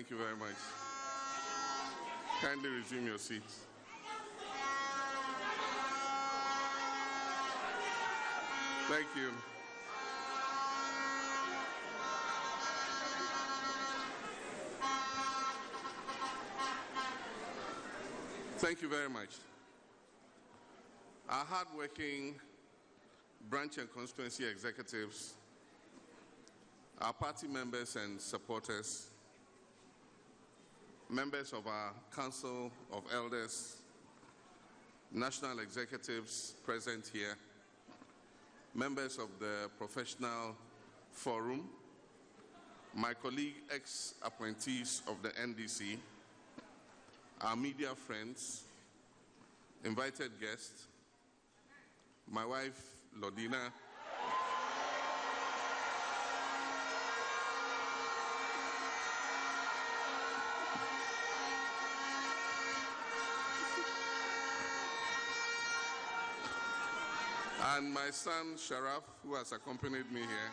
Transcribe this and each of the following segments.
Thank you. Very much. Kindly resume your seats. Thank you. Thank you very much. Our hardworking branch and constituency executives, our party members and supporters, members of our Council of Elders, national executives present here, members of the professional forum, my colleague ex appointees of the NDC, our media friends, invited guests, my wife Lordina, and my son Sharaf, who has accompanied me here.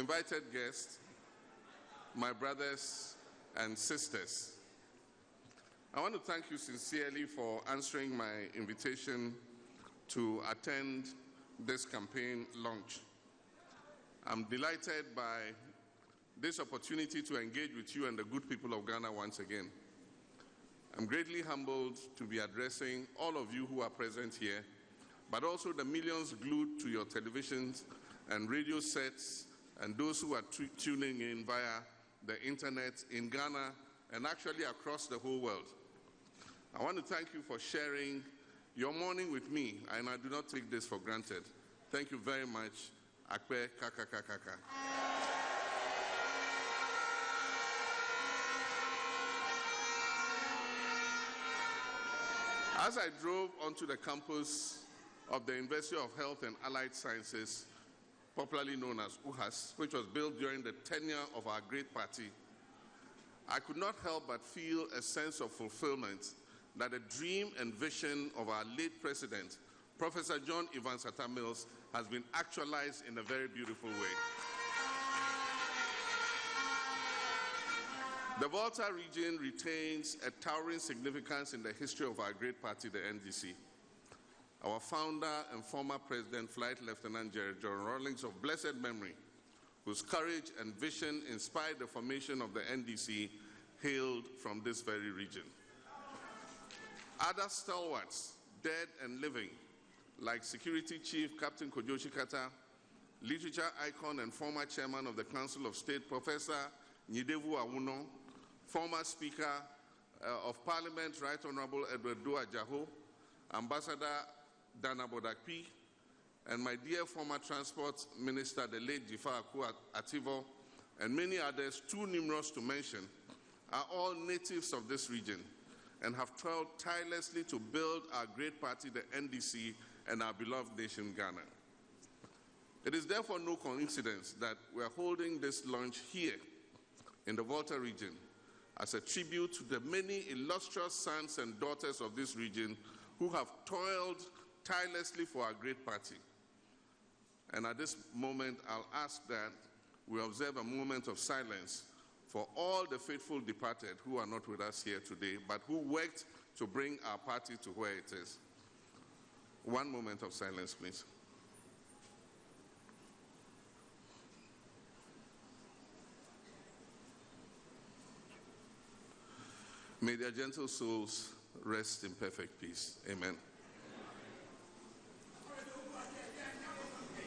Invited guests, my brothers and sisters. I want to thank you sincerely for answering my invitation to attend this campaign launch. I'm delighted by this opportunity to engage with you and the good people of Ghana once again. I'm greatly humbled to be addressing all of you who are present here, but also the millions glued to your televisions and radio sets and those who are tuning in via the internet in Ghana and actually across the whole world. I want to thank you for sharing your morning with me, and I do not take this for granted. Thank you very much. Akpe kakakakaka. As I drove onto the campus of the University of Health and Allied Sciences, popularly known as UHAS, which was built during the tenure of our great party, I could not help but feel a sense of fulfillment that the dream and vision of our late president, Professor John Evans Atta Mills, has been actualized in a very beautiful way. The Volta region retains a towering significance in the history of our great party, the NDC. Our founder and former president, Flight Lieutenant Jerry John Rawlings of blessed memory, whose courage and vision inspired the formation of the NDC, hailed from this very region. Other stalwarts, dead and living, like Security Chief Captain Kojo Tsikata, literature icon and former chairman of the Council of State, Professor Nyidevu Awoonor, former Speaker uh, of Parliament, Right Honorable Edward Doe Adjaho, Ambassador Dan Abodakpi, and my dear former Transport Minister, the late Dzifa Aku Attivor, and many others, too numerous to mention, are all natives of this region and have toiled tirelessly to build our great party, the NDC, and our beloved nation, Ghana. It is therefore no coincidence that we are holding this launch here in the Volta region as a tribute to the many illustrious sons and daughters of this region who have toiled tirelessly for our great party. And at this moment, I'll ask that we observe a moment of silence for all the faithful departed who are not with us here today, but who worked to bring our party to where it is. One moment of silence, please. May their gentle souls rest in perfect peace. Amen.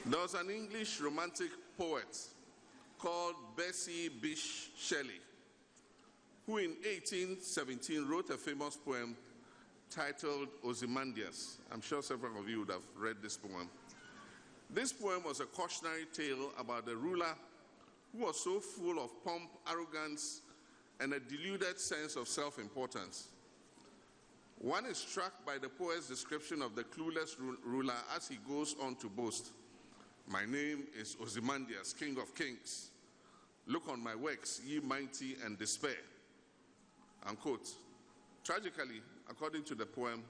There was an English romantic poet called Percy Bysshe Shelley, who in 1817 wrote a famous poem titled Ozymandias. I'm sure several of you would have read this poem. This poem was a cautionary tale about a ruler who was so full of pomp, arrogance, and a deluded sense of self importance. One is struck by the poet's description of the clueless ruler as he goes on to boast My name is Ozymandias, King of Kings. Look on my works, ye mighty, and despair. Unquote. Tragically, according to the poem,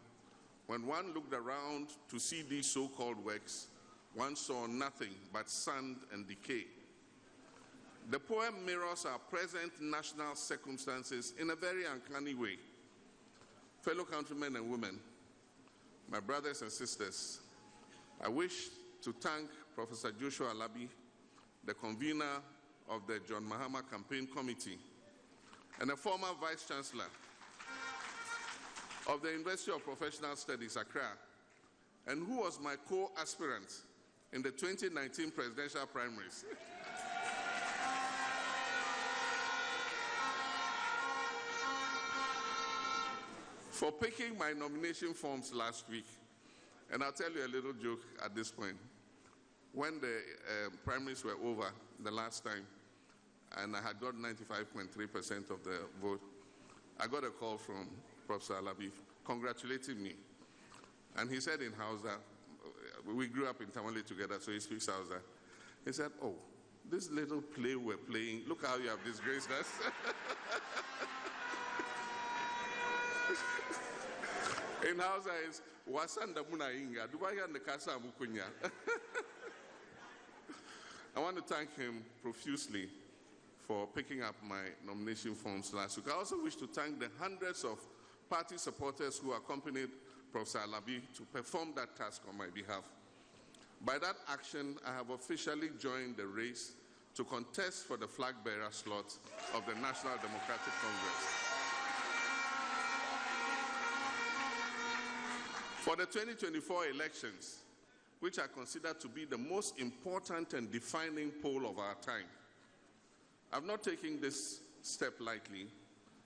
when one looked around to see these so called works, one saw nothing but sand and decay. The poem mirrors our present national circumstances in a very uncanny way. Fellow countrymen and women, my brothers and sisters, I wish to thank Professor Joshua Alabi, the convener of the John Mahama Campaign Committee, and a former Vice Chancellor of the University of Professional Studies, Accra, and who was my co aspirant in the 2019 presidential primaries. for picking my nomination forms last week. And I'll tell you a little joke at this point. When the uh, primaries were over the last time, and I had got 95.3% of the vote, I got a call from Professor Alabi congratulating me. And he said in Hausa, we grew up in Tamale together, so he speaks Hausa. He said, Oh, this little play we're playing, look how you have disgraced us. in Hausa is wasanda muna inga dubaya nekasa mukunya. I want to thank him profusely for picking up my nomination forms last week. I also wish to thank the hundreds of party supporters who accompanied Professor Alabi to perform that task on my behalf. By that action, I have officially joined the race to contest for the flag bearer slot of the National Democratic Congress. For the 2024 elections, which are considered to be the most important and defining poll of our time, I've not taken this step lightly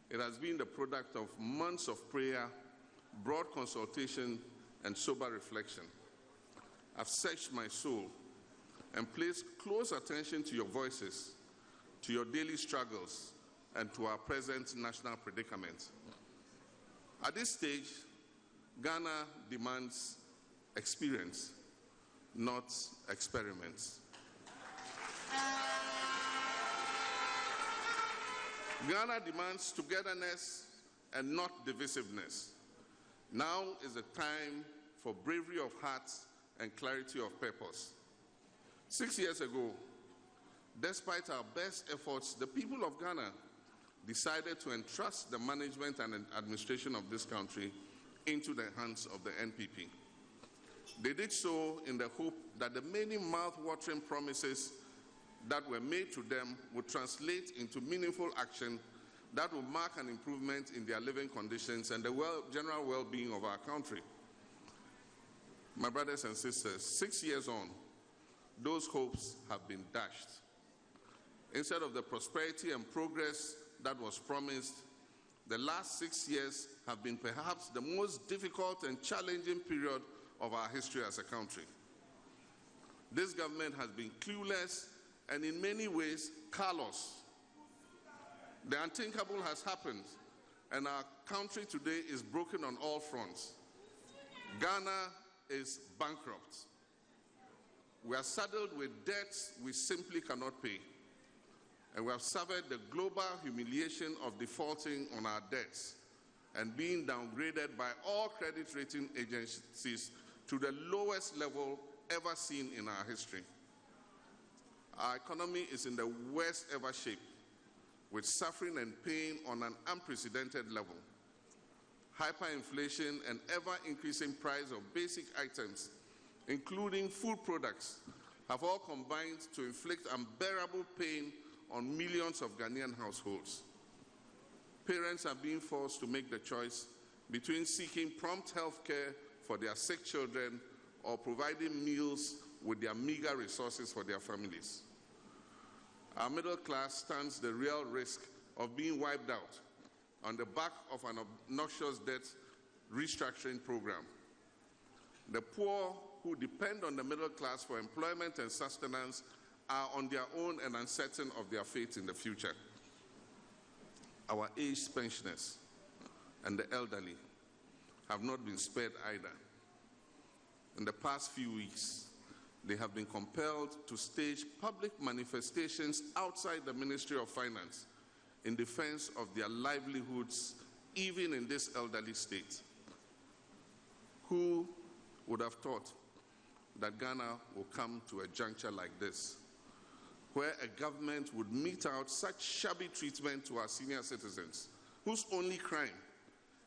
it has been the product of months of prayer, broad consultation, and sober reflection. I've searched my soul and placed close attention to your voices, to your daily struggles, and to our present national predicament. At this stage, Ghana demands experience, not experiments. Ghana demands togetherness and not divisiveness. Now is the time for bravery of heart and clarity of purpose. Six years ago, despite our best efforts, the people of Ghana decided to entrust the management and administration of this country into the hands of the NPP. They did so in the hope that the many mouth-watering promises that were made to them would translate into meaningful action that will mark an improvement in their living conditions and the well, general well being of our country. My brothers and sisters, six years on, those hopes have been dashed. Instead of the prosperity and progress that was promised, the last six years have been perhaps the most difficult and challenging period of our history as a country. This government has been clueless and in many ways callous. The unthinkable has happened, and our country today is broken on all fronts. Ghana is bankrupt. We are saddled with debts we simply cannot pay. And we have suffered the global humiliation of defaulting on our debts and being downgraded by all credit rating agencies to the lowest level ever seen in our history. Our economy is in the worst ever shape, with suffering and pain on an unprecedented level. Hyperinflation and ever increasing price of basic items, including food products, have all combined to inflict unbearable pain on millions of Ghanaian households. Parents are being forced to make the choice between seeking prompt health care for their sick children or providing meals with their meager resources for their families our middle class stands the real risk of being wiped out on the back of an obnoxious debt restructuring program. The poor who depend on the middle class for employment and sustenance are on their own and uncertain of their fate in the future. Our aged pensioners and the elderly have not been spared either. In the past few weeks, they have been compelled to stage public manifestations outside the Ministry of Finance in defense of their livelihoods, even in this elderly state. Who would have thought that Ghana will come to a juncture like this, where a government would mete out such shabby treatment to our senior citizens, whose only crime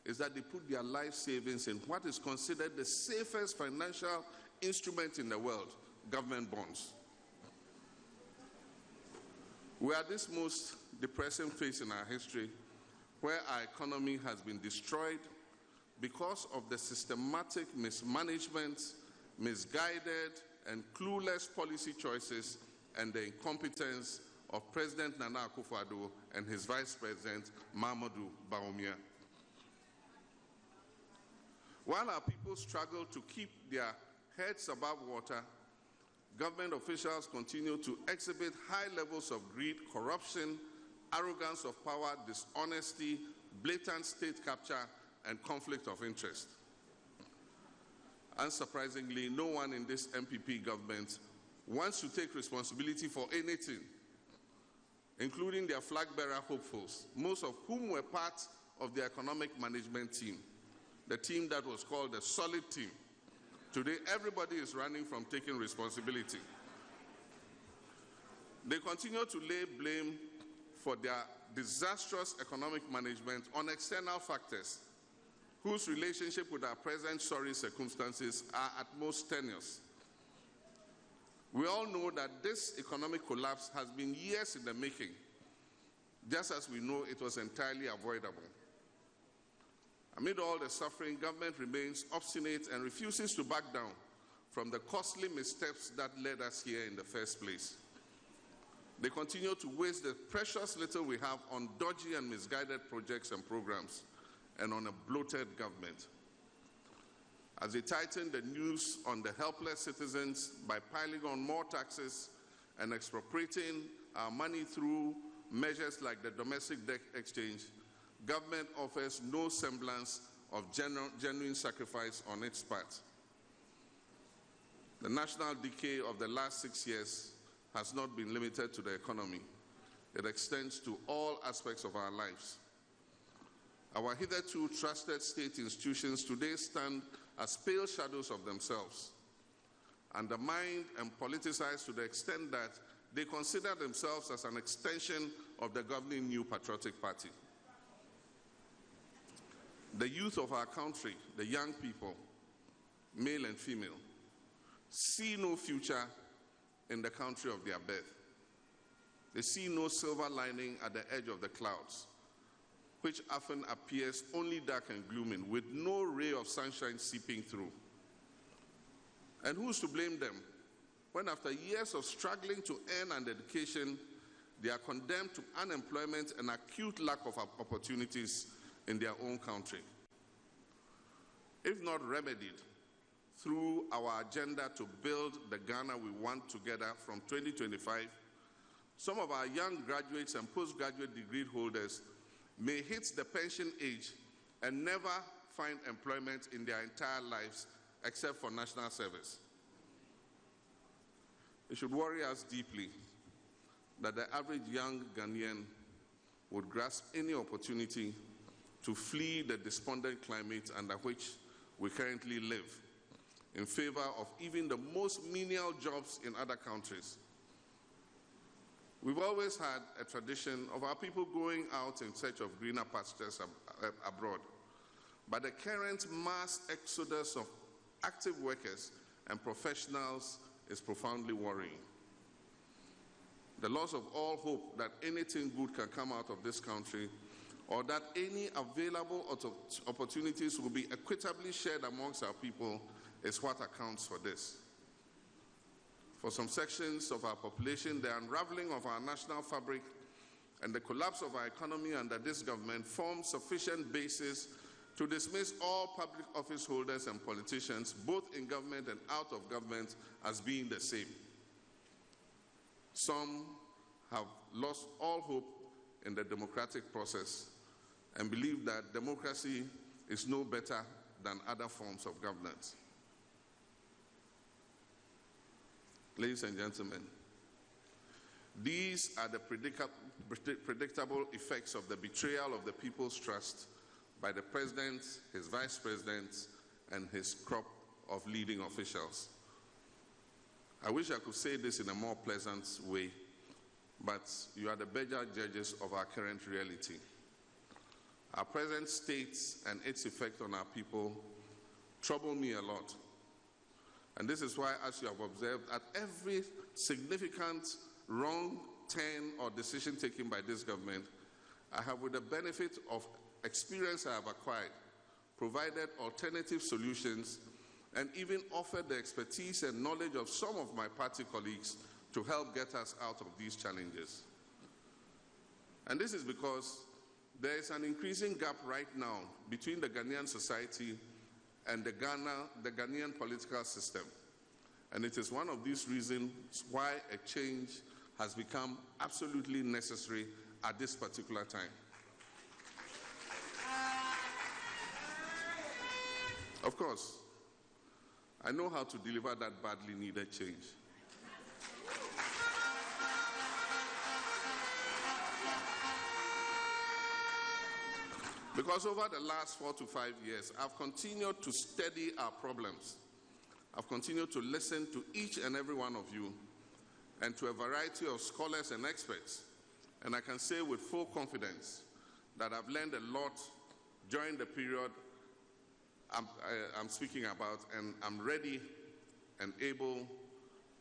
is that they put their life savings in what is considered the safest financial instrument in the world government bonds. We are this most depressing phase in our history where our economy has been destroyed because of the systematic mismanagement, misguided, and clueless policy choices and the incompetence of President Nana Akufo-Addo and his Vice President Mahamudu Bawumia. While our people struggle to keep their heads above water, government officials continue to exhibit high levels of greed, corruption, arrogance of power, dishonesty, blatant state capture, and conflict of interest. Unsurprisingly, no one in this NPP government wants to take responsibility for anything, including their flag bearer hopefuls, most of whom were part of the economic management team, the team that was called the solid team. Today, everybody is running from taking responsibility. They continue to lay blame for their disastrous economic management on external factors whose relationship with our present sorry circumstances are at most tenuous. We all know that this economic collapse has been years in the making, just as we know it was entirely avoidable. Amid all the suffering, government remains obstinate and refuses to back down from the costly missteps that led us here in the first place. They continue to waste the precious little we have on dodgy and misguided projects and programs and on a bloated government. As they tighten the noose on the helpless citizens by piling on more taxes and expropriating our money through measures like the domestic debt exchange, government offers no semblance of genu- genuine sacrifice on its part. The national decay of the last six years has not been limited to the economy. It extends to all aspects of our lives. Our hitherto trusted state institutions today stand as pale shadows of themselves, undermined and politicized to the extent that they consider themselves as an extension of the governing New Patriotic Party. The youth of our country, the young people, male and female, see no future in the country of their birth. They see no silver lining at the edge of the clouds, which often appears only dark and gloomy, with no ray of sunshine seeping through. And who's to blame them when, after years of struggling to earn an education, they are condemned to unemployment and acute lack of opportunities in their own country? If not remedied, through our agenda to build the Ghana we want together from 2025, some of our young graduates and postgraduate degree holders may hit the pension age and never find employment in their entire lives except for national service. It should worry us deeply that the average young Ghanaian would grasp any opportunity to flee the despondent climate under which we currently live in favor of even the most menial jobs in other countries. We've always had a tradition of our people going out in search of greener pastures ab- eh, abroad. But the current mass exodus of active workers and professionals is profoundly worrying. The loss of all hope that anything good can come out of this country or that any available opportunities will be equitably shared amongst our people is what accounts for this. For some sections of our population, the unraveling of our national fabric and the collapse of our economy under this government form sufficient basis to dismiss all public office holders and politicians, both in government and out of government, as being the same. Some have lost all hope in the democratic process and believe that democracy is no better than other forms of governance. Ladies and gentlemen, these are the predictable effects of the betrayal of the people's trust by the president, his vice president, and his crop of leading officials. I wish I could say this in a more pleasant way, but you are the better judges of our current reality. Our present state and its effect on our people trouble me a lot. And this is why, as you have observed, at every significant wrong turn or decision taken by this government, I have, with the benefit of experience I have acquired, provided alternative solutions and even offered the expertise and knowledge of some of my party colleagues to help get us out of these challenges. And this is because there is an increasing gap right now between the Ghanaian society and the, Ghana, the Ghanaian political system. And it is one of these reasons why a change has become absolutely necessary at this particular time. Of course, I know how to deliver that badly needed change. Because over the last four to five years, I've continued to study our problems. I've continued to listen to each and every one of you and to a variety of scholars and experts. And I can say with full confidence that I've learned a lot during the period I'm, I, am speaking about, and I'm ready and able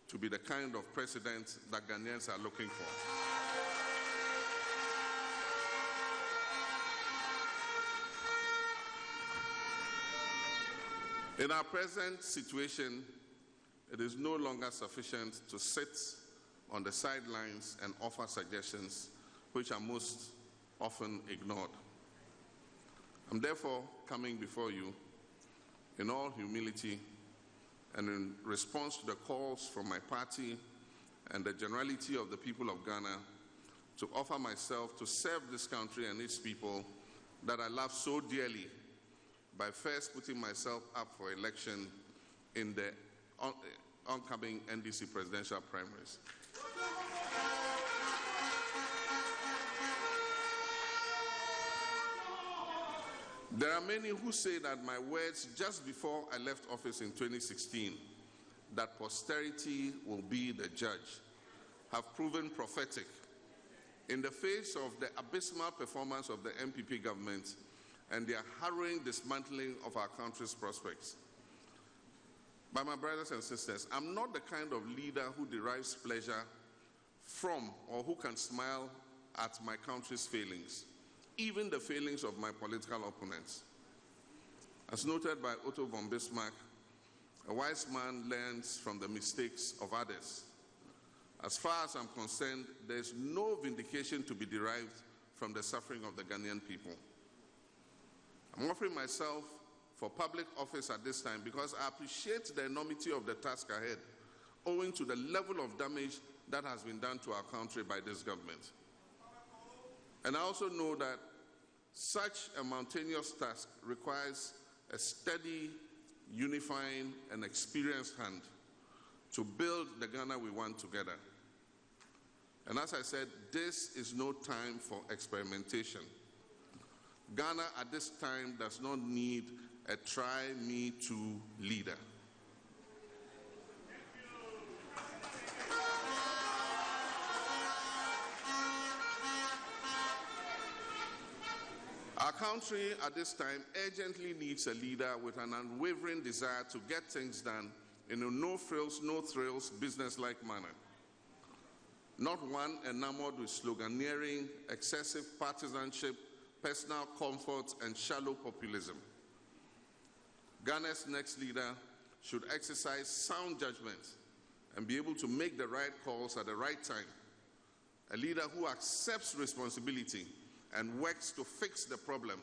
to be the kind of president that Ghanaians are looking for. In our present situation, it is no longer sufficient to sit on the sidelines and offer suggestions which are most often ignored. I'm therefore coming before you in all humility and in response to the calls from my party and the generality of the people of Ghana to offer myself to serve this country and its people that I love so dearly by first putting myself up for election in the on, oncoming NDC presidential primaries. There are many who say that my words just before I left office in 2016, that posterity will be the judge, have proven prophetic. In the face of the abysmal performance of the NPP government and their harrowing dismantling of our country's prospects. But my brothers and sisters, I'm not the kind of leader who derives pleasure from or who can smile at my country's failings even the failings of my political opponents. As noted by Otto von Bismarck, a wise man learns from the mistakes of others. As far as I'm concerned, there's no vindication to be derived from the suffering of the Ghanaian people. I'm offering myself for public office at this time because I appreciate the enormity of the task ahead, owing to the level of damage that has been done to our country by this government. And I also know that such a mountainous task requires a steady, unifying, and experienced hand to build the Ghana we want together. And as I said, this is no time for experimentation. Ghana at this time does not need a try me to leader. Our country at this time urgently needs a leader with an unwavering desire to get things done in a no frills, no thrills, business like manner. Not one enamored with sloganeering, excessive partisanship, personal comfort, and shallow populism. Ghana's next leader should exercise sound judgment and be able to make the right calls at the right time. A leader who accepts responsibility and works to fix the problem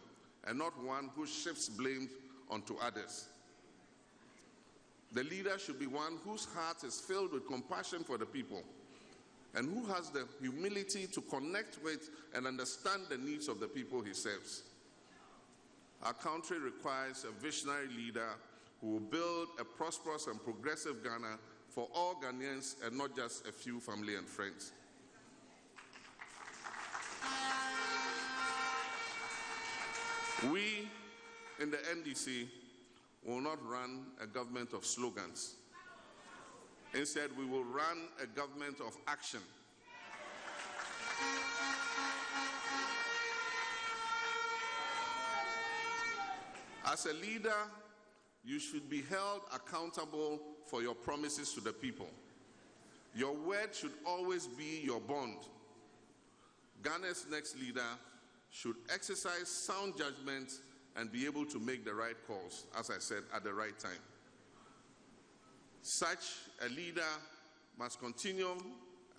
and not one who shifts blame onto others. The leader should be one whose heart is filled with compassion for the people and who has the humility to connect with and understand the needs of the people he serves. Our country requires a visionary leader who will build a prosperous and progressive Ghana for all Ghanaians and not just a few family and friends. We in the NDC will not run a government of slogans. Instead, we will run a government of action. As a leader, you should be held accountable for your promises to the people. Your word should always be your bond. Ghana's next leader should exercise sound judgment and be able to make the right calls, as I said, at the right time. Such a leader must continue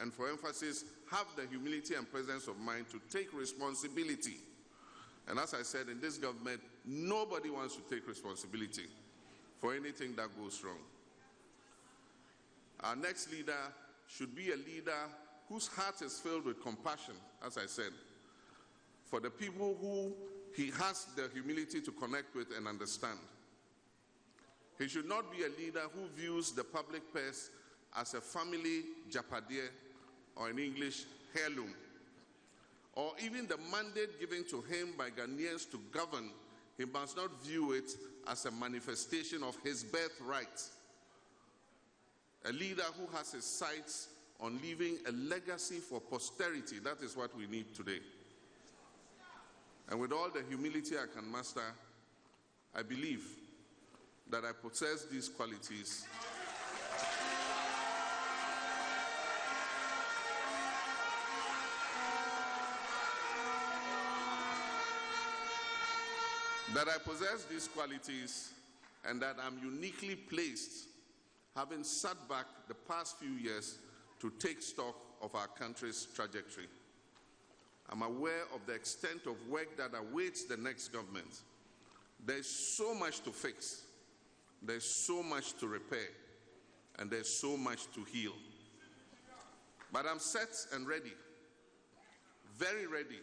and, for emphasis, have the humility and presence of mind to take responsibility. And as I said, in this government, nobody wants to take responsibility for anything that goes wrong. Our next leader should be a leader whose heart is filled with compassion, as I said, for the people who he has the humility to connect with and understand. He should not be a leader who views the public purse as a family japadier, or in English, heirloom, or even the mandate given to him by Ghanaians to govern. He must not view it as a manifestation of his birthright. A leader who has his sights on leaving a legacy for posterity. That is what we need today. And with all the humility I can master, I believe that I possess these qualities. that I possess these qualities and that I'm uniquely placed, having sat back the past few years to take stock of our country's trajectory. I'm aware of the extent of work that awaits the next government. There's so much to fix, there's so much to repair, and there's so much to heal. But I'm set and ready, very ready.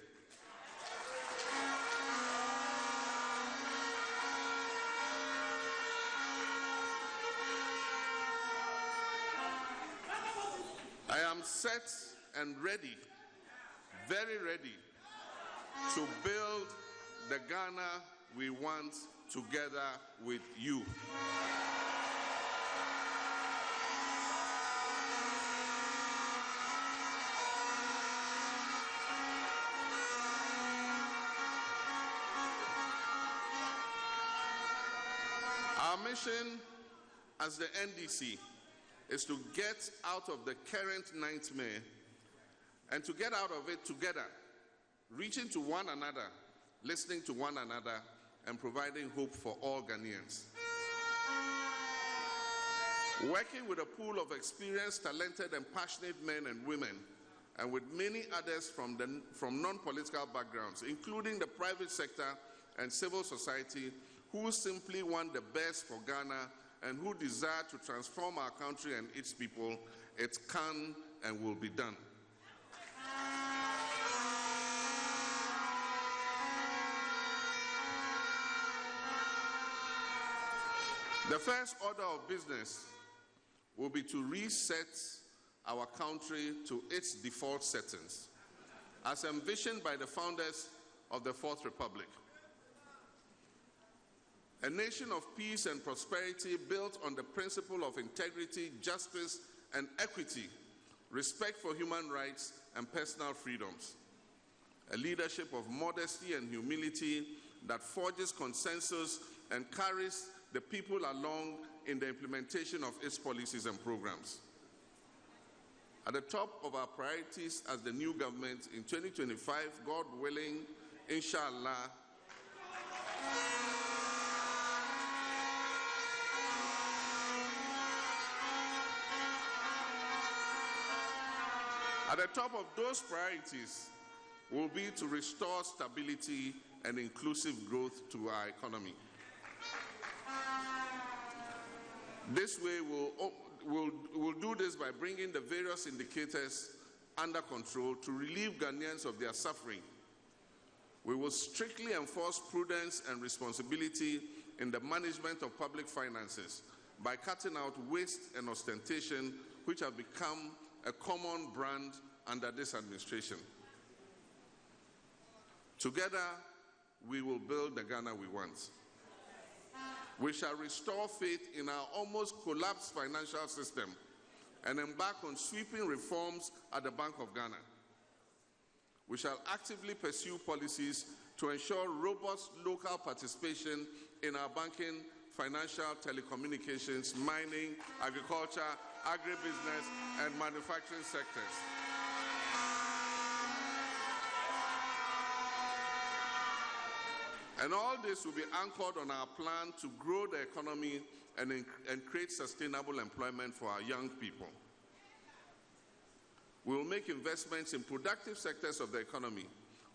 I am set and ready, very ready, to build the Ghana we want together with you. Our mission as the NDC is to get out of the current nightmare and to get out of it together, reaching to one another, listening to one another, and providing hope for all Ghanaians. Working with a pool of experienced, talented, and passionate men and women, and with many others from, the, from non political backgrounds, including the private sector and civil society, who simply want the best for Ghana and who desire to transform our country and its people, it can and will be done. The first order of business will be to reset our country to its default settings, as envisioned by the founders of the Fourth Republic. A nation of peace and prosperity built on the principle of integrity, justice, and equity, respect for human rights and personal freedoms. A leadership of modesty and humility that forges consensus and carries the people along in the implementation of its policies and programs. At the top of our priorities as the new government in 2025, God willing, inshallah, At the top of those priorities will be to restore stability and inclusive growth to our economy. This way, we'll, oh, we'll, we'll do this by bringing the various indicators under control to relieve Ghanaians of their suffering. We will strictly enforce prudence and responsibility in the management of public finances by cutting out waste and ostentation, which have become a common brand under this administration. Together, we will build the Ghana we want. We shall restore faith in our almost collapsed financial system and embark on sweeping reforms at the Bank of Ghana. We shall actively pursue policies to ensure robust local participation in our banking, financial, telecommunications, mining, agriculture, agribusiness, and manufacturing sectors. And all this will be anchored on our plan to grow the economy and, and create sustainable employment for our young people. We will make investments in productive sectors of the economy,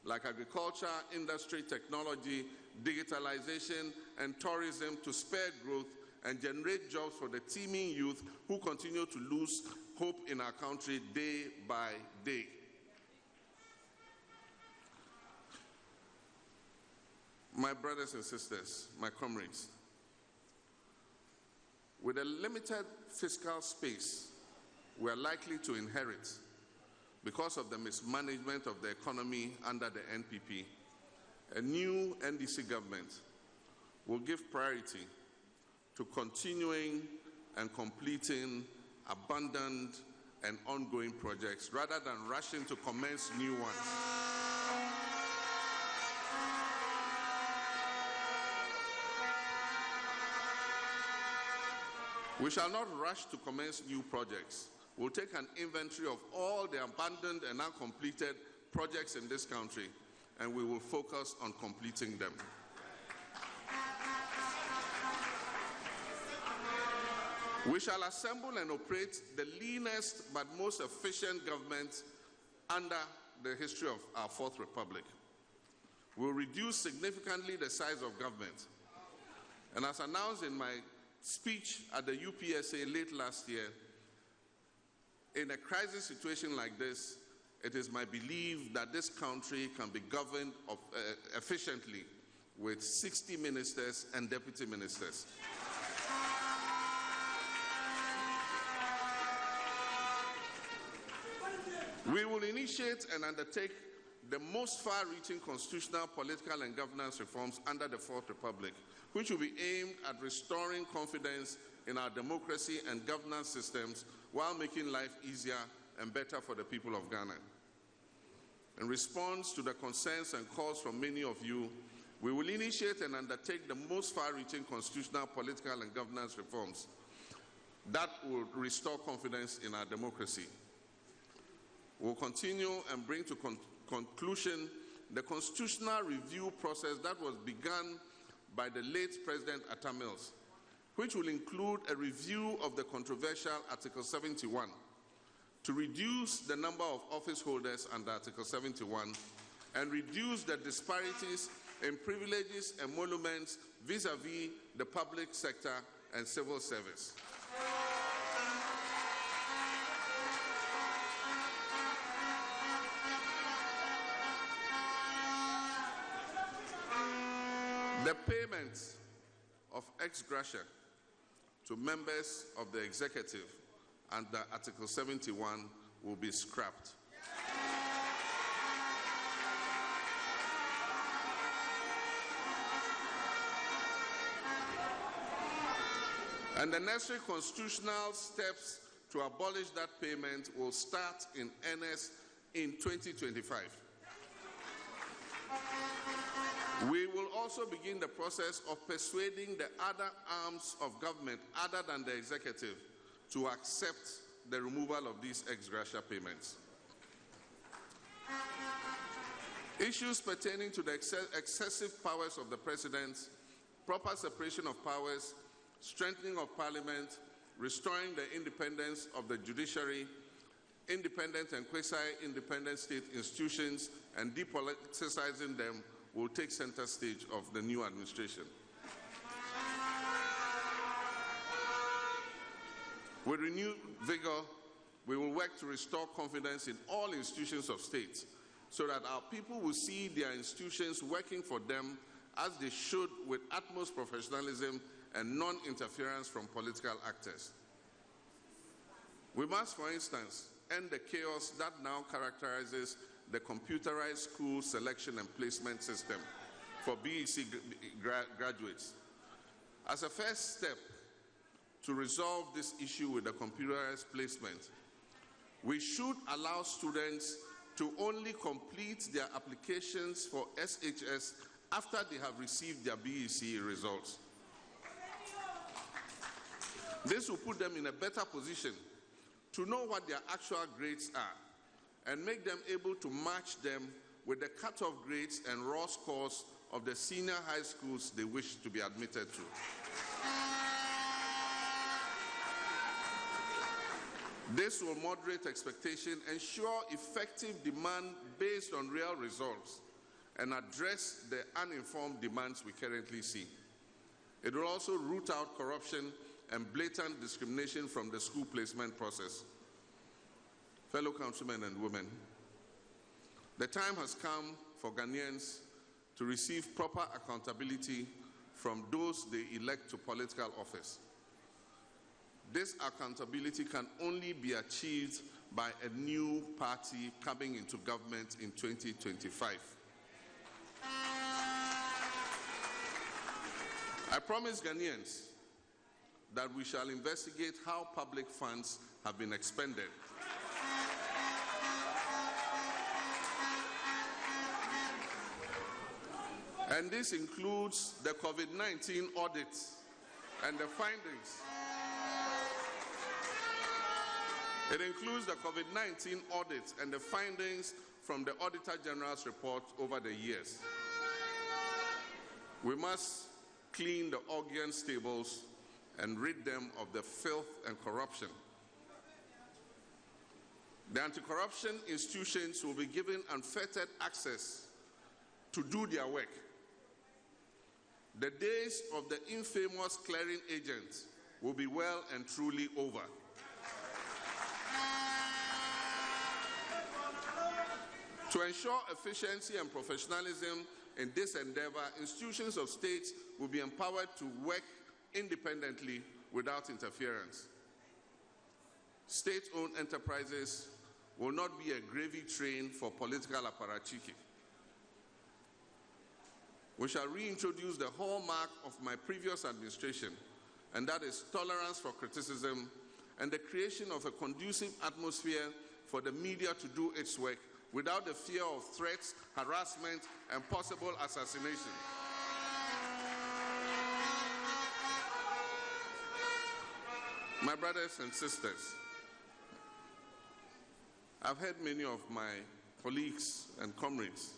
like agriculture, industry, technology, digitalization, and tourism to spur growth and generate jobs for the teeming youth who continue to lose hope in our country day by day. My brothers and sisters, my comrades, with a limited fiscal space we are likely to inherit because of the mismanagement of the economy under the NPP, a new NDC government will give priority to continuing and completing abundant and ongoing projects rather than rushing to commence new ones. We shall not rush to commence new projects. We'll take an inventory of all the abandoned and uncompleted projects in this country, and we will focus on completing them. We shall assemble and operate the leanest but most efficient government under the history of our Fourth Republic. We'll reduce significantly the size of government. And as announced in my speech at the UPSA late last year, in a crisis situation like this, it is my belief that this country can be governed of, uh, efficiently with 60 ministers and deputy ministers. We will initiate and undertake the most far reaching constitutional, political, and governance reforms under the Fourth Republic, which will be aimed at restoring confidence in our democracy and governance systems while making life easier and better for the people of Ghana. In response to the concerns and calls from many of you, we will initiate and undertake the most far reaching constitutional, political, and governance reforms that will restore confidence in our democracy. We'll continue and bring to con- conclusion the constitutional review process that was begun by the late President Atta Mills, which will include a review of the controversial Article 71 to reduce the number of office holders under Article 71 and reduce the disparities in privileges and emoluments vis a vis the public sector and civil service. The payment of ex gratia to members of the executive under Article 71 will be scrapped. And the necessary constitutional steps to abolish that payment will start in earnest in 2025. We will also begin the process of persuading the other arms of government, other than the executive, to accept the removal of these ex gratia payments. Issues pertaining to the ex- excessive powers of the president, proper separation of powers, strengthening of parliament, restoring the independence of the judiciary, independent and quasi independent state institutions, and depoliticizing them will take center stage of the new administration. With renewed vigor, we will work to restore confidence in all institutions of state so that our people will see their institutions working for them as they should with utmost professionalism and non interference from political actors. We must, for instance, end the chaos that now characterizes the computerized school selection and placement system for BEC gra- graduates. As a first step to resolve this issue with the computerized placement. We should allow students to only complete their applications for SHS after they have received their BEC results. This will put them in a better position to know what their actual grades are and make them able to match them with the cutoff grades and raw scores of the senior high schools they wish to be admitted to. This will moderate expectation, ensure effective demand based on real results, and address the uninformed demands we currently see. It will also root out corruption and blatant discrimination from the school placement process. Fellow councilmen and women, the time has come for Ghanaians to receive proper accountability from those they elect to political office. This accountability can only be achieved by a new party coming into government in 2025. I promise Ghanaians that we shall investigate how public funds have been expended. And this includes the COVID 19 audit and the findings. It includes the COVID 19 audit and the findings from the Auditor General's report over the years. We must clean the Augean stables and rid them of the filth and corruption. The anti corruption institutions will be given unfettered access to do their work. The days of the infamous clearing agents will be well and truly over. To ensure efficiency and professionalism in this endeavor, institutions of state will be empowered to work independently without interference. State owned enterprises will not be a gravy train for political apparatchiki. We shall reintroduce the hallmark of my previous administration, and that is tolerance for criticism and the creation of a conducive atmosphere for the media to do its work without the fear of threats, harassment, and possible assassination. My brothers and sisters, I've heard many of my colleagues and comrades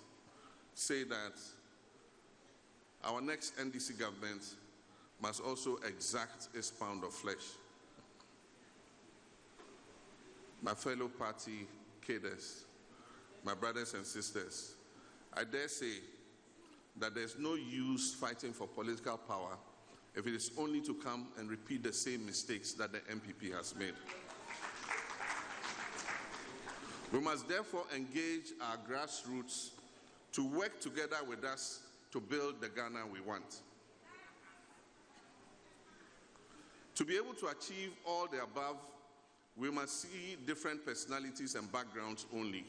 say that our next NDC government must also exact its pound of flesh. My fellow party cadres, my brothers and sisters, I dare say that there's no use fighting for political power if it is only to come and repeat the same mistakes that the NPP has made. We must therefore engage our grassroots to work together with us to build the Ghana we want. To be able to achieve all the above, we must see different personalities and backgrounds only.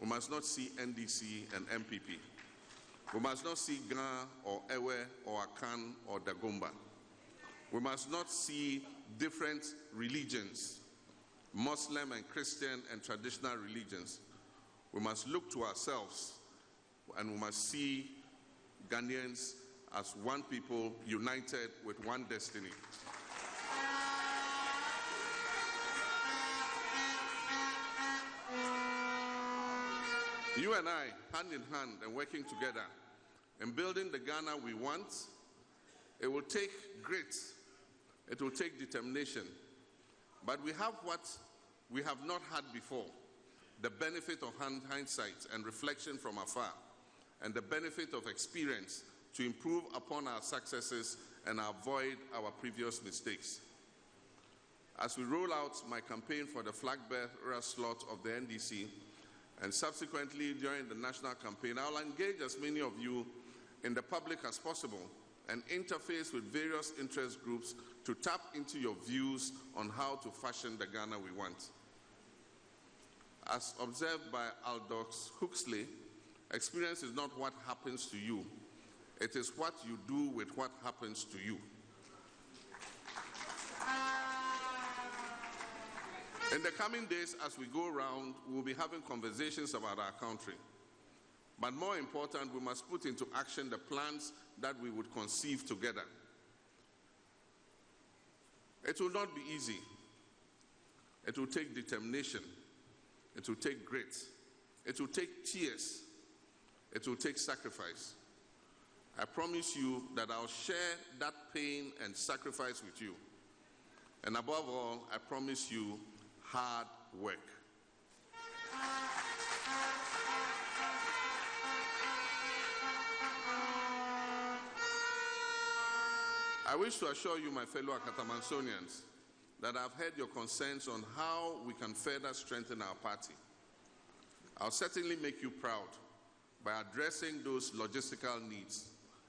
We must not see NDC and NPP. We must not see Ghana or Ewe or Akan or Dagomba. We must not see different religions, Muslim and Christian and traditional religions. We must look to ourselves and we must see Ghanaians as one people united with one destiny. You and I, hand in hand and working together in building the Ghana we want, it will take grit, it will take determination. But we have what we have not had before the benefit of hindsight and reflection from afar, and the benefit of experience to improve upon our successes and avoid our previous mistakes. As we roll out my campaign for the flag bearer slot of the NDC, and subsequently during the national campaign, I'll engage as many of you in the public as possible and interface with various interest groups to tap into your views on how to fashion the Ghana we want. As observed by Aldous Huxley, experience is not what happens to you, it is what you do with what happens to you. In the coming days, as we go around, we'll be having conversations about our country. But more important, we must put into action the plans that we would conceive together. It will not be easy. It will take determination. It will take grit. It will take tears. It will take sacrifice. I promise you that I'll share that pain and sacrifice with you. And above all, I promise you hard work. I wish to assure you, my fellow Akatamansonians, that I've heard your concerns on how we can further strengthen our party. I'll certainly make you proud by addressing those logistical needs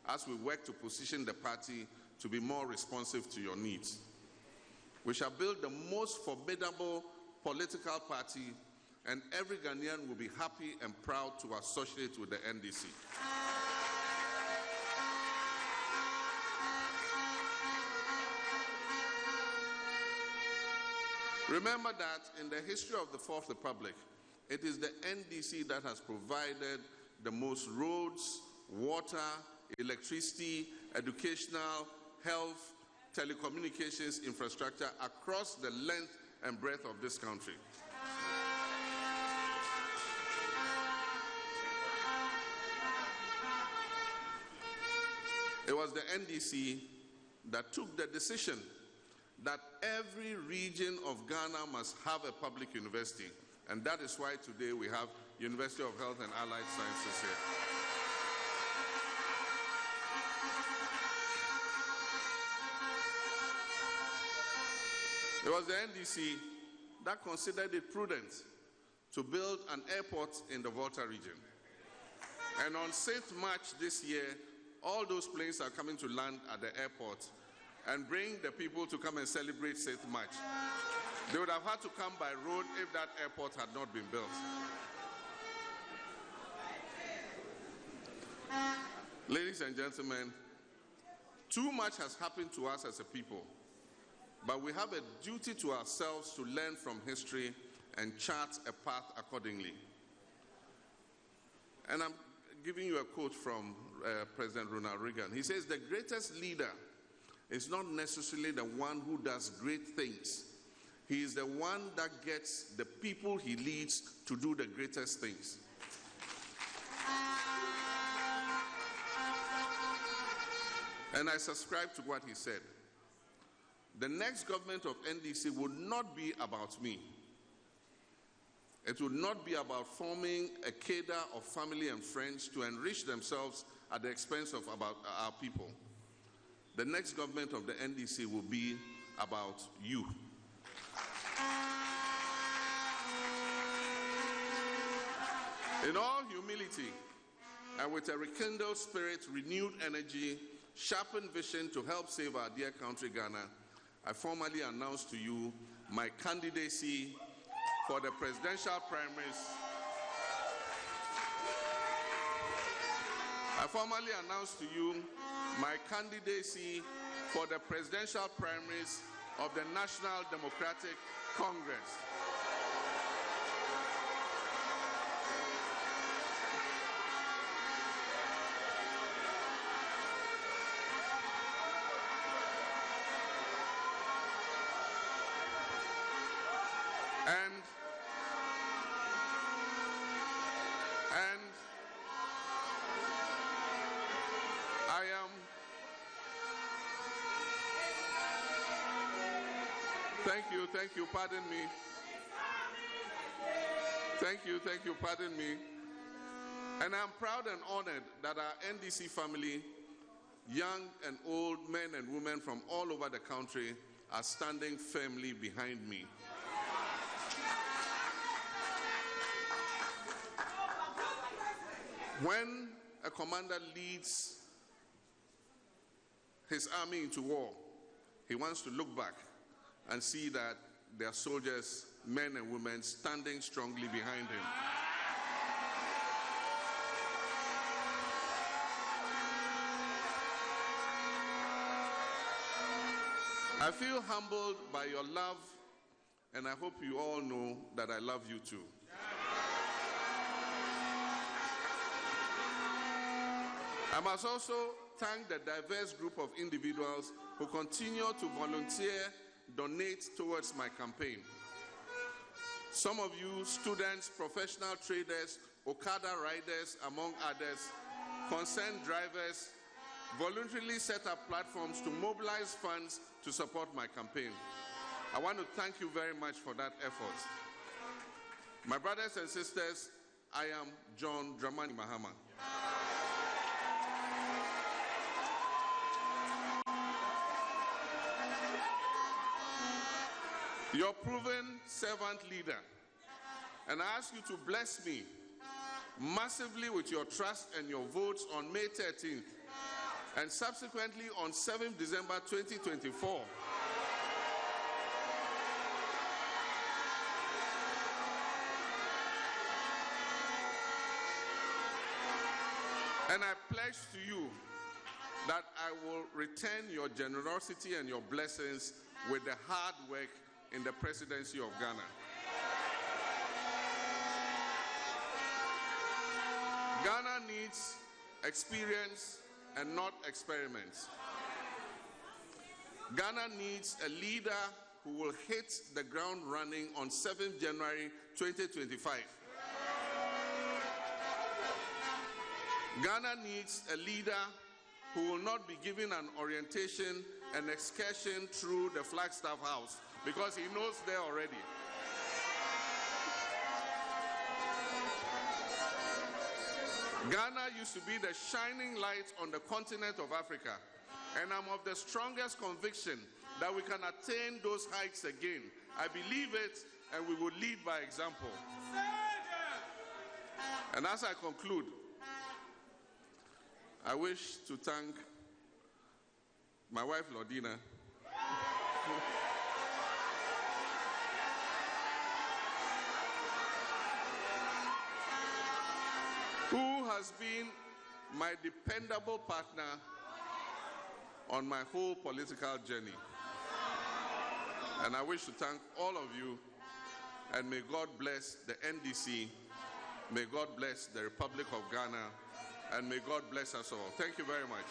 as we work to position the party to be more responsive to your needs. We shall build the most formidable political party, and every Ghanaian will be happy and proud to associate with the NDC. Remember that in the history of the Fourth Republic, it is the NDC that has provided the most roads, water, electricity, educational, health, telecommunications infrastructure across the length and breadth of this country. It was the NDC that took the decision that every region of Ghana must have a public university. And that is why today we have University of Health and Allied Sciences here. It was the NDC that considered it prudent to build an airport in the Volta region. And on 6th March this year, all those planes are coming to land at the airport and bring the people to come and celebrate 6th March. They would have had to come by road if that airport had not been built. Ladies and gentlemen, too much has happened to us as a people, but we have a duty to ourselves to learn from history and chart a path accordingly. And I'm giving you a quote from uh, President Ronald Reagan. He says, The greatest leader is not necessarily the one who does great things, he is the one that gets the people he leads to do the greatest things. And I subscribe to what he said. The next government of NDC would not be about me. It would not be about forming a cadre of family and friends to enrich themselves at the expense of about our people. The next government of the NDC will be about you. In all humility and with a rekindled spirit, renewed energy, sharpened vision to help save our dear country, Ghana, I formally announce to you my candidacy for the presidential primaries. I formally announce to you my candidacy for the presidential primaries of the National Democratic Congress. Thank you, pardon me. Thank you, thank you, pardon me. And I'm proud and honored that our NDC family, young and old men and women from all over the country, are standing firmly behind me. When a commander leads his army into war, he wants to look back and see that there are soldiers, men and women, standing strongly behind him. I feel humbled by your love and I hope you all know that I love you too. I must also thank the diverse group of individuals who continue to volunteer, donate towards my campaign. Some of you, students, professional traders, Okada riders, among others, concerned drivers, voluntarily set up platforms to mobilize funds to support my campaign. I want to thank you very much for that effort. My brothers and sisters, I am John Dramani Mahama. Your proven servant leader. And I ask you to bless me massively with your trust and your votes on May 13th and subsequently on 7th December 2024. And I pledge to you that I will return your generosity and your blessings with the hard work in the presidency of Ghana. Ghana needs experience and not experiments. Ghana needs a leader who will hit the ground running on 7th January 2025. Ghana needs a leader who will not be given an orientation and excursion through the Flagstaff House because he knows there already. Ghana used to be the shining light on the continent of Africa, and I'm of the strongest conviction that we can attain those heights again. I believe it, and we will lead by example. And as I conclude, I wish to thank my wife, Lordina. has been my dependable partner on my whole political journey. And I wish to thank all of you, and may God bless the NDC, may God bless the Republic of Ghana, and may God bless us all. Thank you very much.